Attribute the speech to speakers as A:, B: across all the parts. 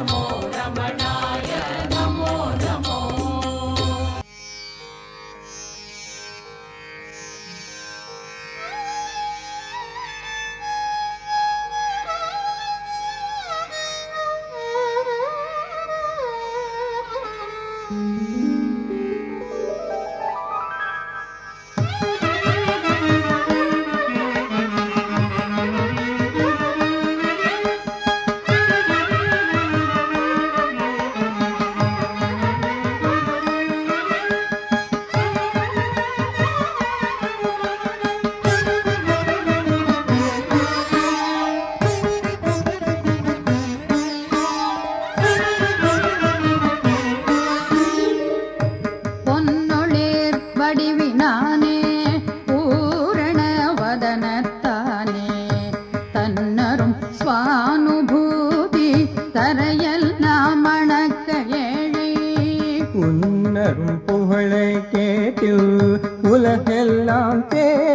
A: நமோ ரமணாய
B: தரையல் நாம் மணக்க ஏழை.
C: உன்னரும் புகழை கேட்டு உலகெல்லாம் தேடி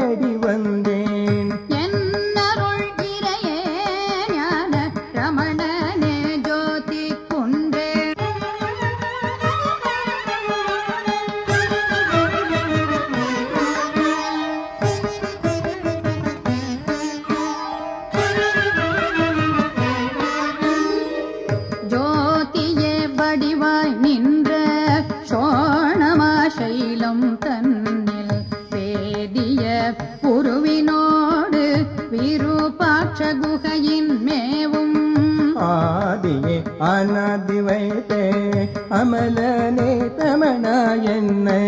B: விருபாட்ச குகையின் மேவும்.
C: ஆதியே அனாதி வைத்தே அமலனே தமனா என்னை.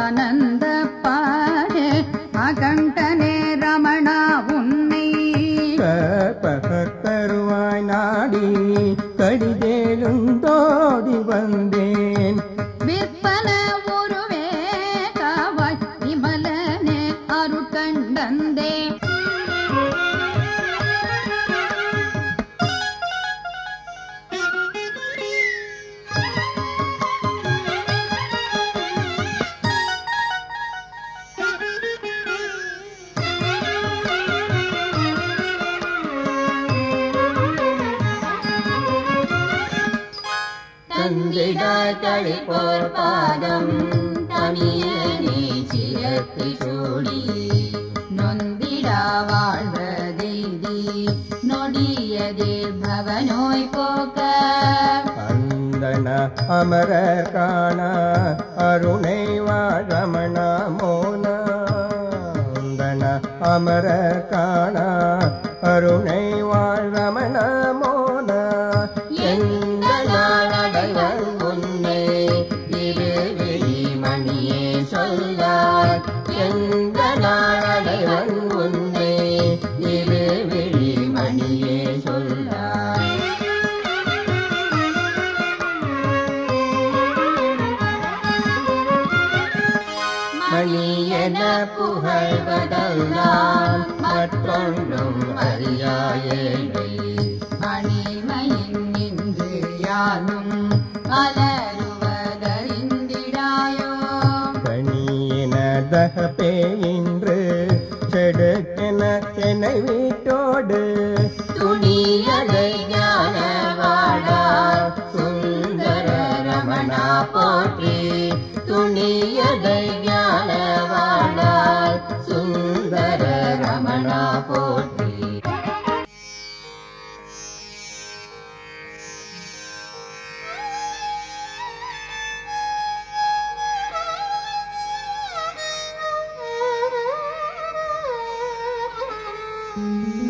B: அற்புதானந்த பாடே அகண்டனே ரமணா உன்னை.
C: கருவாய் நாடி கடிதேழுந்தோடி வந்தேன்.
B: விற்பன
A: தந்திடாய் தளிப்போர் பாதம் தமிய நீ சிறத்து சூடி.
B: நொந்திடா வாழ்வதெய்தி நொடியதே பவனோய் போக்க.
C: அமர அமரர் காண. அருணை வாழமணா மோன. அமர அமரர் காண. அருணை
A: மணியென புகழ்வதெல்லாம் மற்றொன்றும் அறியாயேழை
B: மணிமையின் நின்று யானும் அலருவதறிந்திடாயோ
C: மணியனதகப்பே இன்று செடுக்கென என்னை வீட்டோடு
A: துணியதை ஞான சுந்தர ரமணா போற்றி துணியதை Música